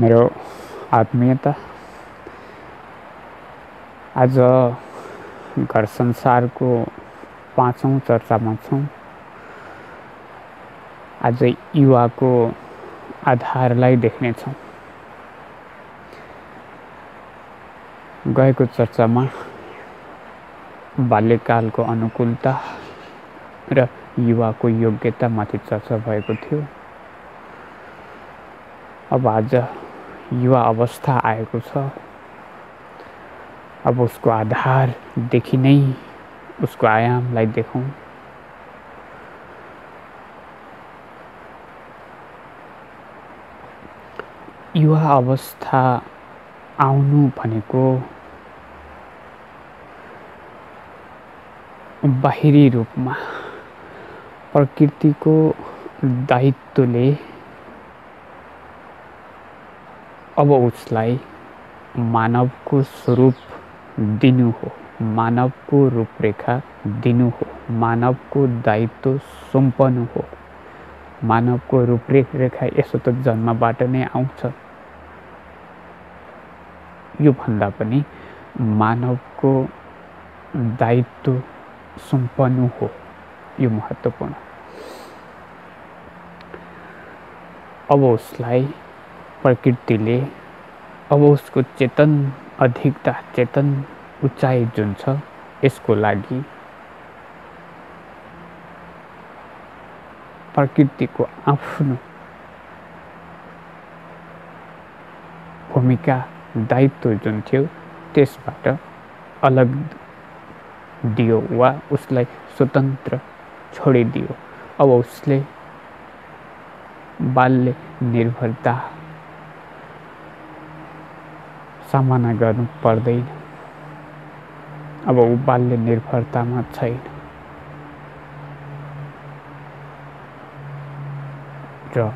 मेरो आत्मीयता। आज घर संसारको पाँचौँ चर्चामा छौँ। आज युवाको आधारलाई देख्नेछौँ गएको चर्चामा बाल्यकालको अनुकूलता र युवाको योग्यतामाथि चर्चा भएको थियो। अब आज युवा अवस्था आएको छ। अब उसको आधारदेखि नै उसको आयामलाई देखौँ। युवा अवस्था आउनु भनेको बाहिरी रूपमा प्रकृतिको दायित्वले अब उसलाई मानवको स्वरूप दिनु हो मानवको रूपरेखा दिनु हो मानवको दायित्व सुम्पनु हो। मानवको रूपरेखा यसो त जन्मबाट नै आउँछ। योभन्दा पनि मानवको दायित्व सुम्पनु हो यो महत्त्वपूर्ण। अब उसलाई प्रकृतिले अब उसको चेतन अधिकता चेतन उचाइ जुन छ यसको लागि प्रकृतिको आफ्नो भूमिका दायित्व जुन थियो त्यसबाट अलग दियो वा उसलाई स्वतन्त्र छोडिदियो। अब उसले बाल्य निर्भरता सामना गर्नु पर्दैन। अब ऊ बाल्य निर्भरतामा छैन। र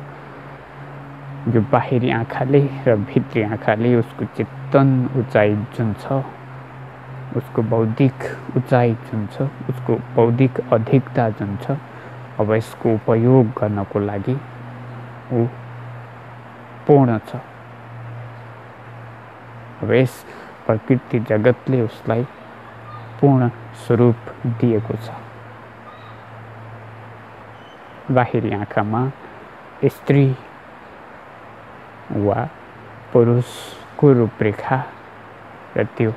यो बाहिरी आँखाले र भित्री आँखाले उसको चेतन उचाइ जुन छ उसको बौद्धिक उचाइ जुन छ उसको बौद्धिक अधिकता जुन छ अब यसको उपयोग गर्नको लागि ऊ पूर्ण छ। यस प्रकृति जगतले उसलाई पूर्ण स्वरूप दिएको छ। बाहिरी आँखामा स्त्री वा पुरुषको रूपरेखा र त्यो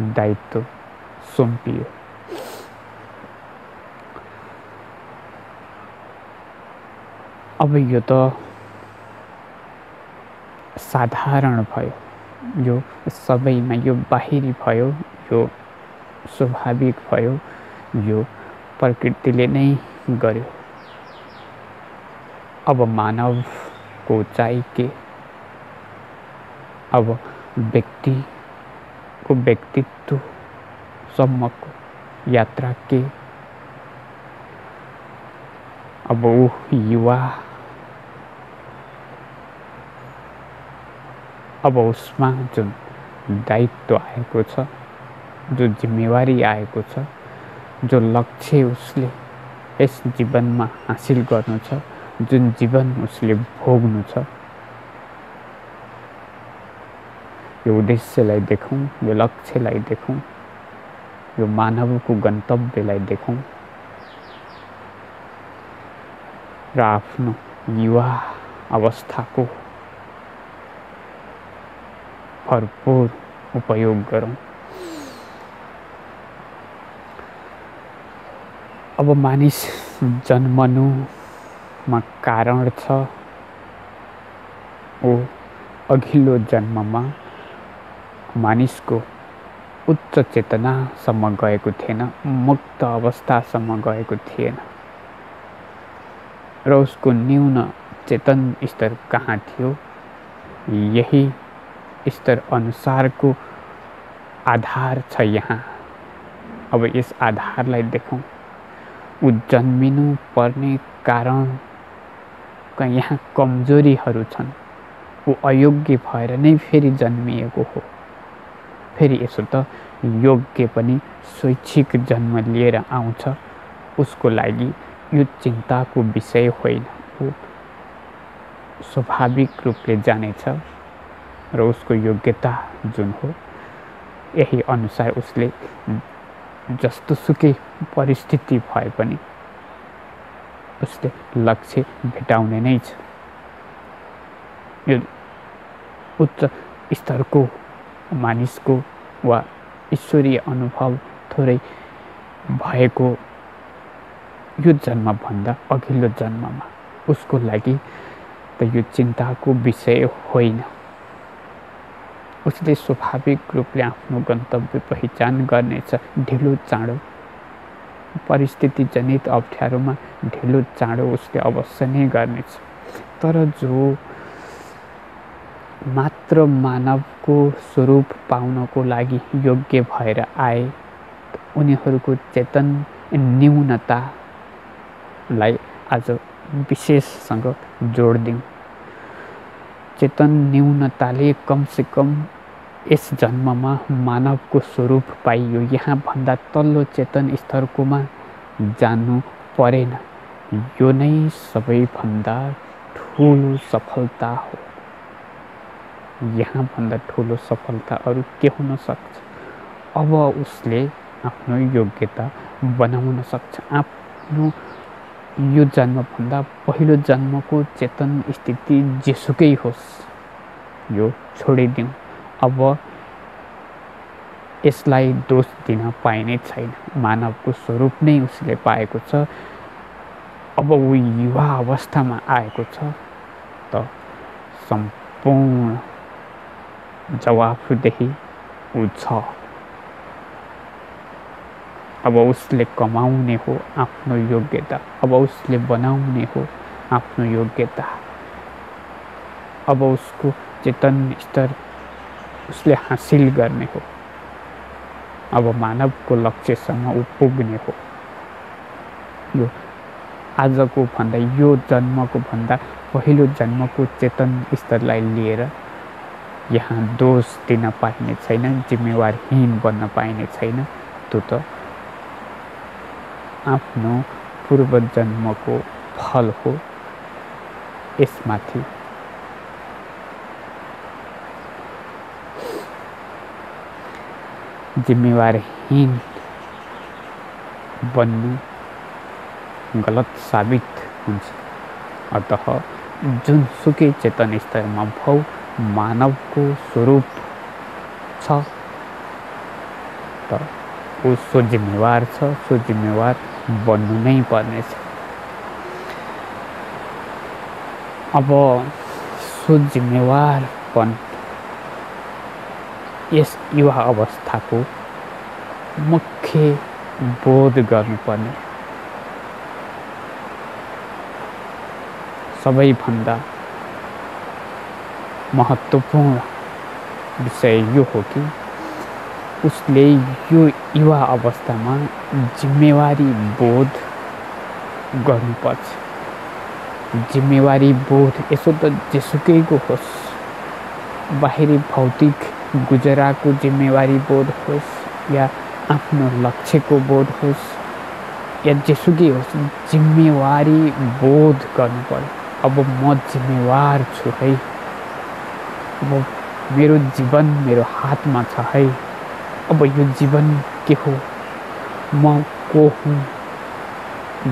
दायित्व सुम्पियो। अब यो त साधारण भयो। यो सबैमा यो बाहिरी भयो यो स्वाभाविक भयो यो प्रकृतिले नै गर्यो। अब मानवको चाहिँ के? अब व्यक्तिको व्यक्तित्वसम्मको यात्रा के? अब ऊ युवा अब उसमा जुन दायित्व आएको छ जो जिम्मेवारी आएको छ जो लक्ष्य उसले यस जीवनमा हासिल गर्नु छ जुन जीवन उसले भोग्नु छ। यो उद्देश्यलाई देखौँ यो लक्ष्यलाई देखौँ यो मानवको गन्तव्यलाई देखौँ र आफ्नो युवा अवस्थाको भरपुर उपयोग गरौँ अब मानिस जन्मनुमा कारण छ। ओ अघिल्लो जन्ममा मानिसको उच्च चेतनासम्म गएको थिएन मुक्त अवस्थासम्म गएको थिएन। र उसको न्यून चेतन स्तर कहाँ थियो यही स्तर अनुसारको आधार छ यहाँ। अब यस आधारलाई देखौँ। ऊ जन्मिनु पर्ने कारणका यहाँ कमजोरीहरू छन्। ऊ अयोग्य भएर नै फेरि जन्मिएको हो। फेरि यसो त योग्य पनि शैक्षिक जन्म लिएर आउँछ। उसको लागि यो चिन्ताको विषय होइन। ऊ स्वाभाविक रूपले जानेछ। र उसको योग्यता जुन हो यही अनुसार उसले जस्तो सुकै परिस्थिति भए पनि उसले लक्ष्य भेटाउने नै छ। यो उच्च स्तरको मानिसको वा ईश्वरीय अनुभव थोरै भएको यो जन्मभन्दा अघिल्लो जन्ममा उसको लागि त यो चिन्ताको विषय होइन। उसले स्वाभाविक रूपले आफ्नो गन्तव्य पहिचान गर्नेछ। ढिलो चाँडो। परिस्थिति जनित अप्ठ्यारोमा ढिलो चाँडो उसले अवश्य नै गर्नेछ। तर जो मात्र मानवको स्वरूप पाउनको लागि योग्य भएर आए उनीहरूको चेतन न्यूनतालाई आज विशेषसँग जोड दिउँ। चेतन न्यूनताले कमसेकम यस जन्ममा मानवको स्वरूप पाइयो। यहाँभन्दा तल्लो चेतन स्तरकोमा जानु परेन। यो नै सबैभन्दा ठुलो सफलता हो। यहाँभन्दा ठुलो सफलता अरू के हुन सक्छ? अब उसले आफ्नो योग्यता बनाउन सक्छ। आफ्नो यो जन्मभन्दा पहिलो जन्मको चेतन स्थिति जेसुकै होस् यो छोडिदिउँ। अब यसलाई दोष दिन पाइने छैन। मानवको स्वरूप नै उसले पाएको छ। अब ऊ युवा अवस्थामा आएको छ। त सम्पूर्ण जवाफदेही ऊ छ। अब उसले कमाउने हो आफ्नो योग्यता। अब उसले बनाउने हो आफ्नो योग्यता। अब उसको चेतन स्तर उसले हासिल गर्ने हो अब मानवको लक्ष्यसँग ऊ पुग्ने हो यो आजको भन्दा यो जन्मको भन्दा पहिलो जन्मको चेतन स्तरलाई लिएर यहाँ दोष दिन पाइने छैन जिम्मेवारहीन बन्न पाइने छैन। त्यो त आफ्नो पूर्वजन्मको फल हो यसमाथि जिम्मेवारहीन बन्नु गलत साबित हुन्छ। अत जुनसुकै चेतन स्तरमा भौ मानवको स्वरूप छ त ऊ सो जिम्मेवार छ सो जिम्मेवार बन्नु नै पर्नेछ। अब सो जिम्मेवारपन यस युवा अवस्थाको मुख्य बोध गर्नुपर्ने। सबैभन्दा महत्त्वपूर्ण विषय यो हो कि उसले यो युवा अवस्थामा जिम्मेवारी बोध गर्नुपर्छ। जिम्मेवारी बोध यसो त जेसुकैको होस् बाहिरी भौतिक गुजराको जिम्मेवारी बोध होस् या आफ्नो लक्ष्यको बोध होस्। या जेसुकै होस् जिम्मेवारी बोध गर्नु पर्यो अब म जिम्मेवार छु है। अब मेरो जीवन मेरो हातमा छ है। अब यो जीवन के हो? म को हुँ?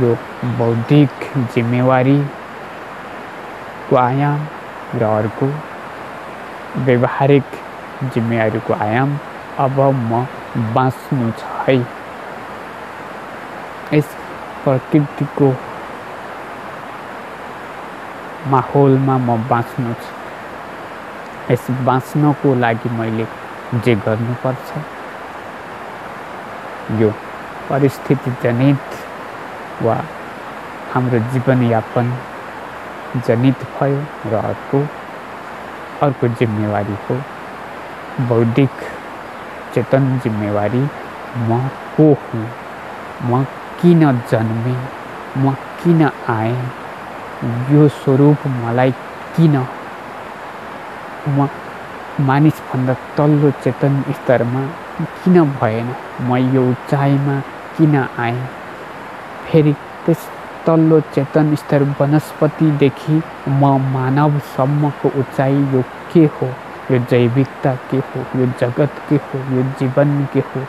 यो बौद्धिक जिम्मेवारीको आयाम र अर्को व्यवहारिक जिम्मेवारीको आयाम अब म बाँच्नु छ है। यस प्रकृतिको माहौलमा म बाँच्नु छ। यस बाँच्नको लागि मैले जे गर्नुपर्छ यो परिस्थिति जनित वा हाम्रो जीवनयापन जनित भयो र अर्को अर्को जिम्मेवारी हो। बौद्धिक चेतन जिम्मेवारी म को हुँ। म किन जन्मेँ म किन आएँ यो स्वरूप मलाई किन? म मानिसभन्दा तल्लो चेतन स्तरमा किन भएन? म यो उचाइमा किन आएँ? फेरि त्यस तल्लो चेतन स्तर वनस्पतिदेखि म मानवसम्मको उचाइ यो के हो? यो जैविकता के हो यो जगत के हो यो जीवन के हो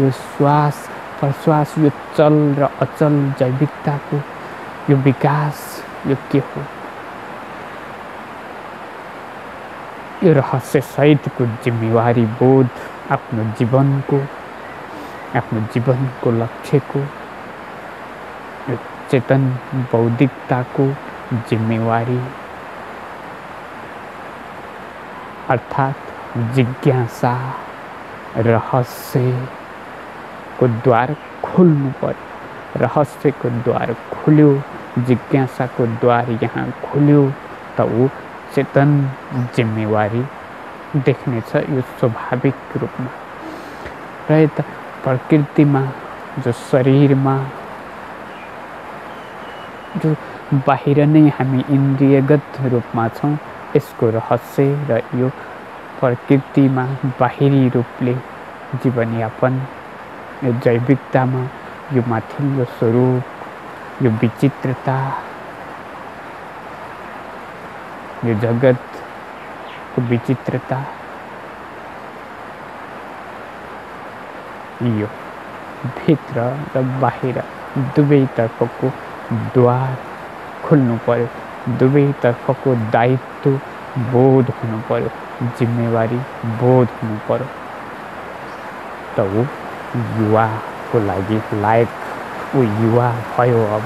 यो श्वास प्रश्वास यो चल र अचल जैविकताको यो विकास यो के हो? यो रहस्यसहितको जिम्मेवारी बोध आफ्नो जीवनको आफ्नो जीवनको लक्ष्यको यो चेतन बौद्धिकताको जिम्मेवारी। अर्थात् जिज्ञासा रहस्यको द्वार खोल्नु पर्यो रहस्यको द्वार खुल्यो जिज्ञासाको द्वार यहाँ खुल्यो त ऊ चेतन जिम्मेवारी देख्नेछ यो स्वाभाविक रूपमा र यता प्रकृतिमा जो शरीरमा जो बाहिर नै हामी इन्द्रियगत रूपमा छौँ यसको रहस्य र यो प्रकृतिमा बाहिरी रूपले जीवनयापन यो जैविकतामा यो माथिल्लो स्वरूप यो विचित्रता यो जगतको विचित्रता यो भित्र र बाहिर दुवैतर्फको द्वार खोल्नु पर्यो। दुवैतर्फको दायित्व बोध हुनु पर्यो जिम्मेवारी बोध हुनु पर्यो त ऊ युवाको लागि लायक ऊ युवा भयो अब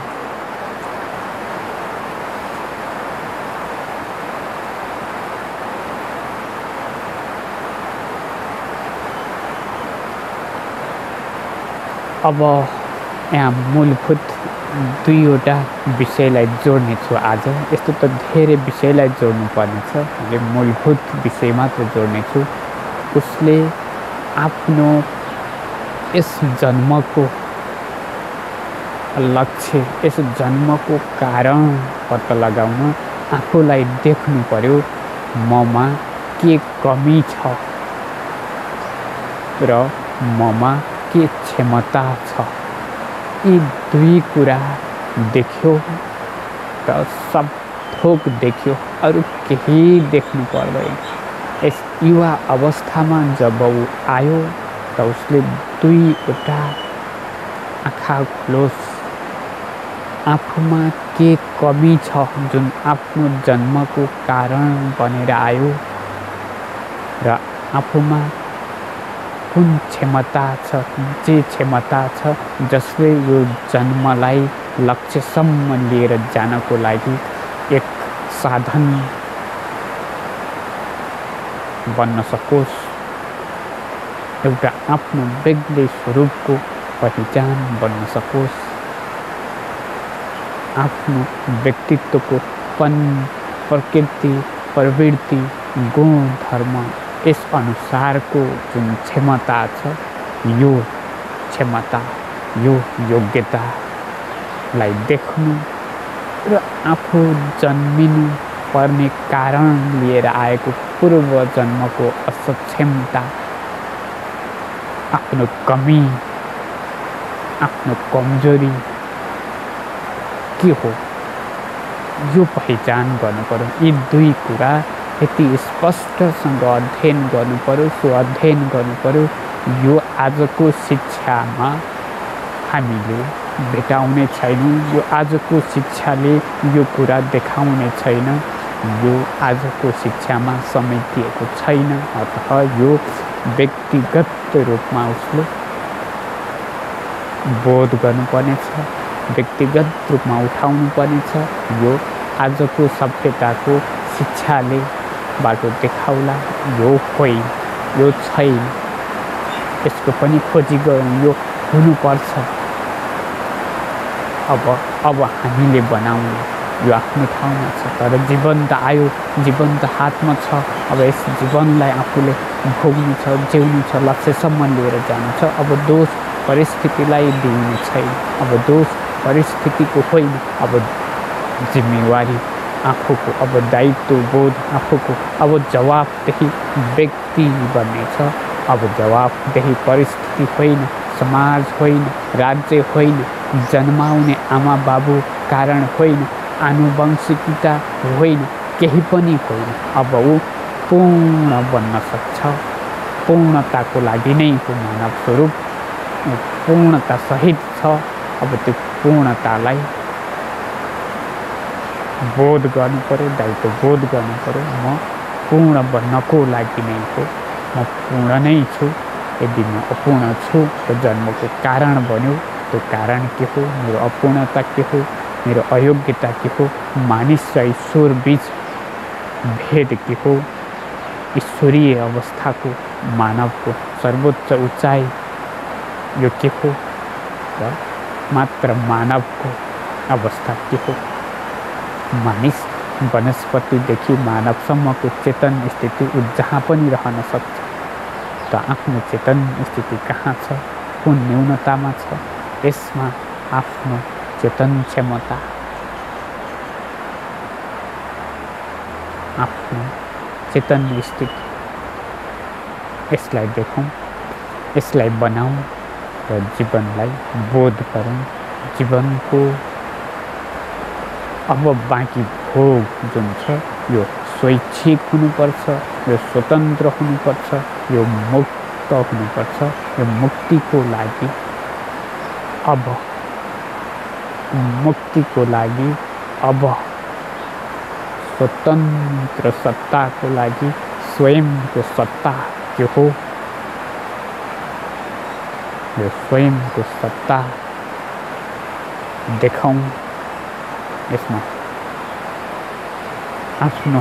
अब यहाँ मूलभूत दुईवटा विषयलाई जोड्नेछु आज। यस्तो त धेरै विषयलाई जोड्नु पर्नेछ मैले मूलभूत विषय मात्र जोड्नेछु उसले आफ्नो यस जन्मको लक्ष्य यस जन्मको कारण पत्ता लगाउन आफूलाई देख्नु पर्यो ममा के कमी छ र ममा के क्षमता छ। यी दुई कुरा देख्यो र सब थोक देख्यो अरू केही देख्नु पर्दैन। यस युवा अवस्थामा जब ऊ आयो त उसले दुईवटा आँखा खोलोस्। आफूमा के कमी छ जुन आफ्नो जन्मको कारण बनेर आयो र आफूमा कुन क्षमता छ जे क्षमता छ। जसले यो जन्मलाई लक्ष्यसम्म लिएर जानको लागि एक साधन बन्न सकोस्। एउटा आफ्नो बेग्लै स्वरूपको पहिचान बन्न सकोस्। आफ्नो व्यक्तित्वको पन प्रकृति प्रवृत्ति गुण धर्म यस अनुसारको जुन क्षमता छ यो क्षमता यो योग्यतालाई देख्नु र आफू जन्मिनु पर्ने कारण लिएर आएको पूर्व जन्मको असक्षमता आफ्नो कमी आफ्नो कमजोरी के हो? यो पहिचान गर्नु पर्यो। यी दुई कुरा यति स्पष्टसँग अध्ययन गर्नु पऱ्यो सो अध्ययन गर्नु पऱ्यो यो आजको शिक्षामा हामीले भेटाउने छैनौँ। यो आजको शिक्षाले यो कुरा देखाउने छैन। यो आजको शिक्षामा समेटिएको छैन। अत यो व्यक्तिगत रूपमा उसले बोध गर्नुपर्नेछ व्यक्तिगत रूपमा उठाउनु पर्नेछ यो आजको सभ्यताको शिक्षाले बाटो देखाउला यो होइन यो छैन। यसको पनि खोजी गरौँ यो हुनुपर्छ। अब अब हामीले बनाउनु यो आफ्नो ठाउँमा छ तर जीवन त आयो जीवन त हातमा छ। अब यस जीवनलाई आफूले भोग्नु छ जिउनु छ लक्ष्यसम्म लिएर जानु छ। अब दोष परिस्थितिलाई दिइने छैन। अब दोष परिस्थितिको होइन। अब जिम्मेवारी आफूको अब दायित्व बोध आफूको अब जवाबदेही व्यक्ति बन्नेछ अब जवाबदेही परिस्थिति होइन समाज होइन राज्य होइन जन्माउने आमा बाबु कारण होइन आनुवंशिकता होइन केही पनि होइन अब ऊ पूर्ण बन्न सक्छ पूर्णताको लागि नै हो मानव स्वरूप पूर्णता सहित छ अब त्यो पूर्णतालाई बोध गर्नु पऱ्यो दायित्व बोध गर्नु पऱ्यो म पूर्ण बन्नको लागि नै हो म पूर्ण नै छु। यदि म अपूर्ण छु त जन्मको कारण बन्यो। त्यो कारण के हो? मेरो अपूर्णता के हो? मेरो अयोग्यता के हो? मानिस र ईश्वर बिच भेद के हो? ईश्वरीय अवस्थाको मानवको सर्वोच्च उचाइ यो के हो? र मात्र मानवको अवस्था के हो? मानिस वनस्पतिदेखि मानवसम्मको चेतन स्थिति ऊ जहाँ पनि रहन सक्छ। त आफ्नो चेतन स्थिति कहाँ छ? कुन न्यूनतामा छ? यसमा आफ्नो चेतन क्षमता। आफ्नो चेतन स्थिति। यसलाई देखौँ। यसलाई बनाऊ र जीवनलाई बोध गरौँ। जीवनको अब बाँकी भोग जुन छ यो स्वैच्छिक हुनुपर्छ यो स्वतन्त्र हुनुपर्छ यो मुक्त हुनुपर्छ यो मुक्तिको लागि। अब मुक्तिको लागि अब स्वतन्त्र सत्ताको लागि स्वयंको सत्ता के हो? यो स्वयंको सत्ता देखाउँ। यसमा। आफ्नो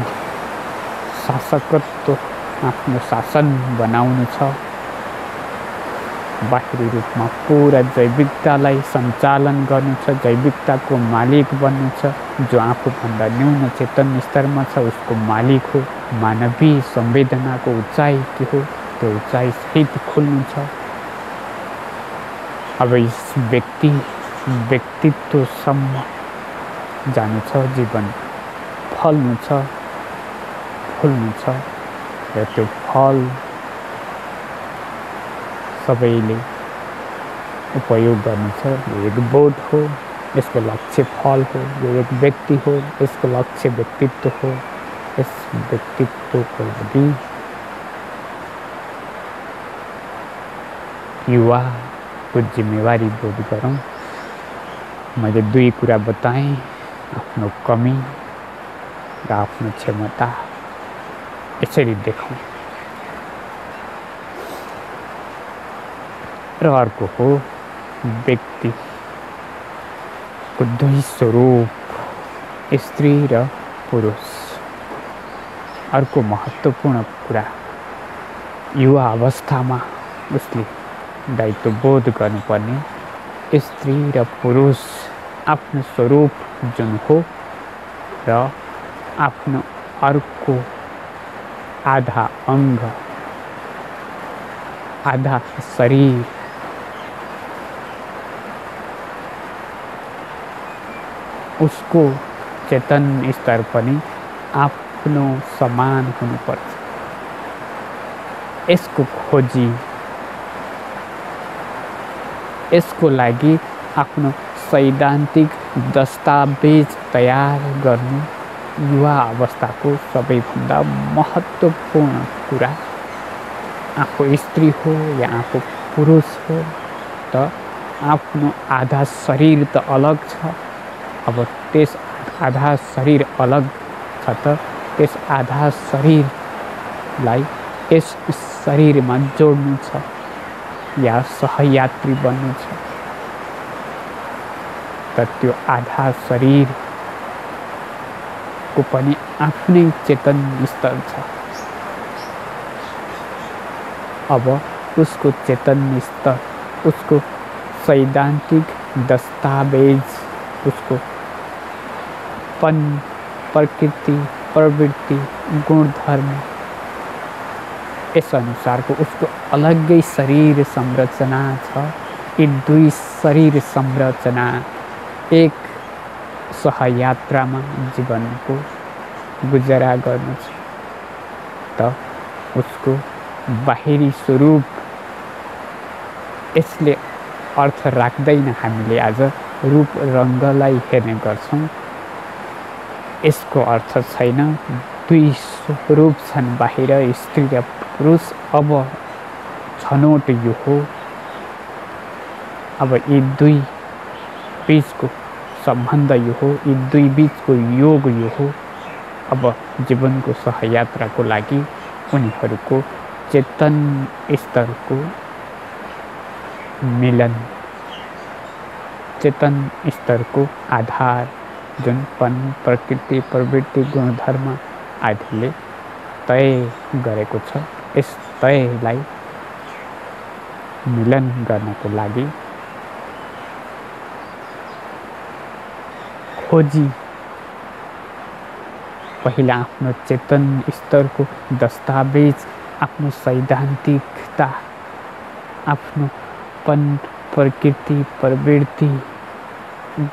शासकत्व आफ्नो शासन बनाउनु छ। बाहिरी रूपमा पुरा जैविकतालाई सञ्चालन गर्नु छ जैविकताको मालिक बन्नु छ जो आफूभन्दा न्यून चेतन स्तरमा छ उसको मालिक हो। मानवीय संवेदनाको उचाइ के हो? त्यो उचाइ सहित खुल्नु छ। अब यस व्यक्ति व्यक्तित्वसम्म जानु छ जीवन फल्नु छ फुल्नु छ र त्यो फल सबैले उपयोग गर्नु छ। यो एक बोध हो यसको लक्ष्य फल हो। यो एक व्यक्ति हो यसको लक्ष्य व्यक्तित्व हो। यस व्यक्तित्वको लागि युवाको जिम्मेवारी बोध गरौँ मैले दुई कुरा बताएँ। आफ्नो कमी र आफ्नो क्षमता यसरी देखाउँ र अर्को हो व्यक्तिको दुई स्वरूप स्त्री र पुरुष अर्को महत्त्वपूर्ण कुरा युवा अवस्थामा उसले दायित्व बोध गर्नुपर्ने स्त्री र पुरुष आफ्नो स्वरूप जुन हो र आफ्नो अर्को आधा अङ्ग आधा शरीर। उसको चेतन स्तर पनि आफ्नो समान हुनुपर्छ। यसको खोजी यसको लागि आफ्नो सैद्धान्तिक दस्तावेज तयार गर्नु युवा अवस्थाको सबैभन्दा महत्त्वपूर्ण कुरा। आफू स्त्री हो या आफू पुरुष हो त आफ्नो आधा शरीर त अलग छ। अब त्यस आधा शरीर अलग छ त त्यस आधा शरीरलाई यस शरीरमा जोड्नु छ या सहयात्री बन्नु छ। त त्यो आधा शरीरको पनि आफ्नै चेतन स्तर छ अब उसको चेतन स्तर उसको सैद्धान्तिक दस्तावेज उसको पन प्रकृति प्रवृत्ति गुणधर्म यस अनुसारको उसको अलग्गै शरीर संरचना छ यी दुई शरीर संरचना एक सहयात्रामा जीवनको गुजरा गर्नु छ। त उसको बाहिरी स्वरूप यसले अर्थ राख्दैन। हामीले आज रूप रङ्गलाई हेर्ने गर्छौँ। यसको अर्थ छैन दुई स्वरूप छन् बाहिर स्त्री र पुरुष। अब छनौट यो हो। अब यी दुई बिचको सम्बन्ध यो हो यी दुई बिचको योग यो हो अब जीवनको सहयात्राको लागि उनीहरूको चेतन स्तरको मिलन चेतन स्तरको आधार जुन पन प्रकृति प्रवृत्ति गुणधर्म आदिले तय गरेको छ यस तयलाई मिलन गर्नको लागि खोजी। पहिला आफ्नो चेतन स्तरको दस्तावेज आफ्नो सैद्धान्तिकता आफ्नो पन प्रकृति प्रवृत्ति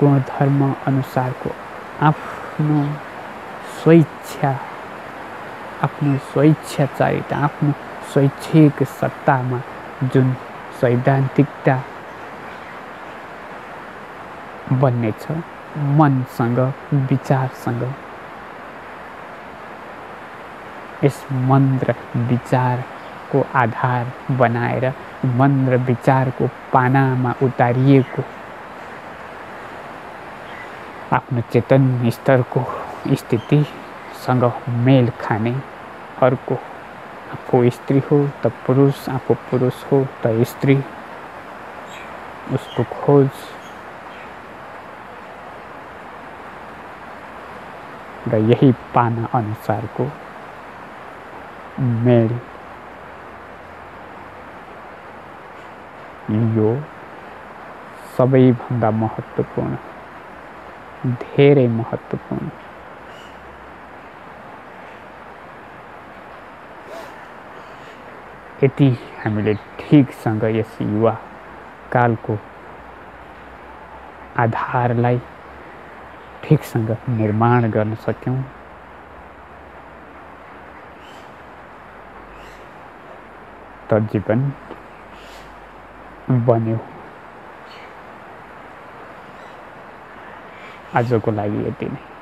गुणधर्म अनुसारको आफ्नो स्वेच्छा आफ्नो स्वेच्छाचारिता आफ्नो स्वैच्छिक सत्तामा जुन सैद्धान्तिकता बन्नेछ। मनसँग विचारसँग। यस मन र विचारको आधार बनाएर मन र विचारको पानामा उतारिएको आफ्नो चेतन स्तरको स्थितिसँग मेल खाने अर्को आफू स्त्री हो त पुरुष आफू पुरुष हो त स्त्री। उसको खोज र यही पाना अनुसारको मेल यो सबैभन्दा महत्त्वपूर्ण धेरै महत्त्वपूर्ण। यति हामीले ठिकसँग यस युवा कालको आधारलाई ठिकसँग निर्माण गर्न सक्यौँ। त जीवन बन्यो। आजको लागि यति नै।